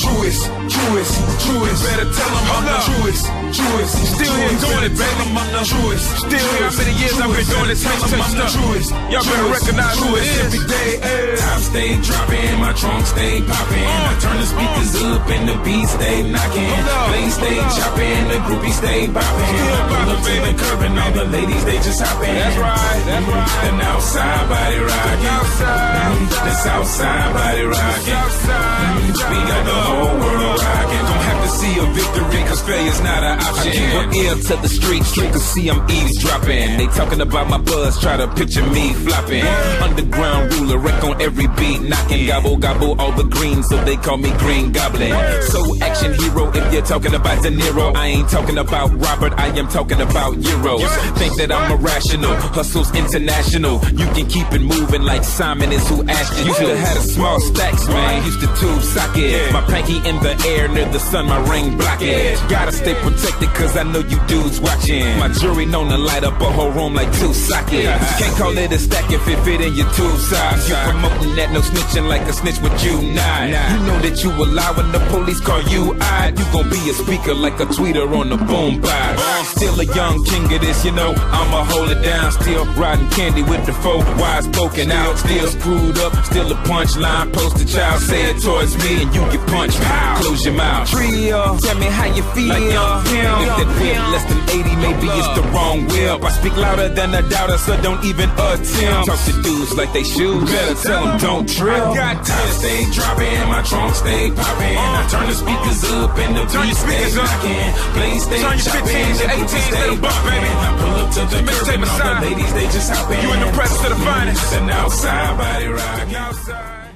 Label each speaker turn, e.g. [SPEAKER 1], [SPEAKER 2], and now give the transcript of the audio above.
[SPEAKER 1] Truest, truest, truest.
[SPEAKER 2] Better tell them I'm the
[SPEAKER 1] truest, truest.
[SPEAKER 2] Still here doing it, baby.
[SPEAKER 1] I'm the truest.
[SPEAKER 2] Still here. How many years I've been doing this mixtape stuff? Y'all better recognize who it is.
[SPEAKER 1] Every day, eh.
[SPEAKER 3] Top stay dropping, my trunk stay popping. Uh, I turn the uh. speakers up and the beat stay knocking. Play stay chopping, the groupie stay bopping. Pull up to the curb and all the ladies they just hopping.
[SPEAKER 2] That's right, that's mm-hmm. right.
[SPEAKER 3] And outside body rocking. The south side body rocking.
[SPEAKER 2] Victory, cause failure's not an option. I keep an ear to the streets, you can see I'm eavesdropping. They talking about my buzz, try to picture me flopping. Underground ruler, wreck on every beat, knocking gobble gobble all the green, so they call me Green Goblin. So action hero, if you're talking about De Niro, I ain't talking about Robert, I am talking about euros. Think that I'm irrational, hustle's international. You can keep it moving like Simon is who asked you. You should've had a small stacks, man. Used to tube socket. My panky in the air near the sun, my ring block it. Gotta stay protected, cause I know you dudes watching. My jury known to light up a whole room like two sockets. Can't call it a stack if it fit in your tube size. You promoting that no snitching like a snitch with you not. You know that you a lie when the police call you out. You gon' be a speaker like a tweeter on the boombox. I'm still a young king of this, you know. I'ma hold it down. Still riding candy with the four wise spoken out. Still screwed up. Still a punchline. Post a child, say it towards me, and you get punched. Close your mouth. Trio, tell me how you feel. Like young Pimp. If that whip less than 80, maybe it's the wrong whip. I speak louder than a doubter, so don't even attempt. Talk to dudes like they shoes. Better tell them don't trip. I got this.
[SPEAKER 3] stay dropping, my trunk stay popping. I turn the speakers up and the
[SPEAKER 2] Turn
[SPEAKER 3] beat stay knocking. Play stay chopping,
[SPEAKER 2] 15s,
[SPEAKER 3] the
[SPEAKER 2] your
[SPEAKER 3] groupie
[SPEAKER 2] 18s,
[SPEAKER 3] stay
[SPEAKER 2] let 'em bump, baby.
[SPEAKER 3] I pull up to the curb and all the ladies they just hopping.
[SPEAKER 2] You in the presence of the finest.
[SPEAKER 3] And outside body rocking.
[SPEAKER 2] Outside.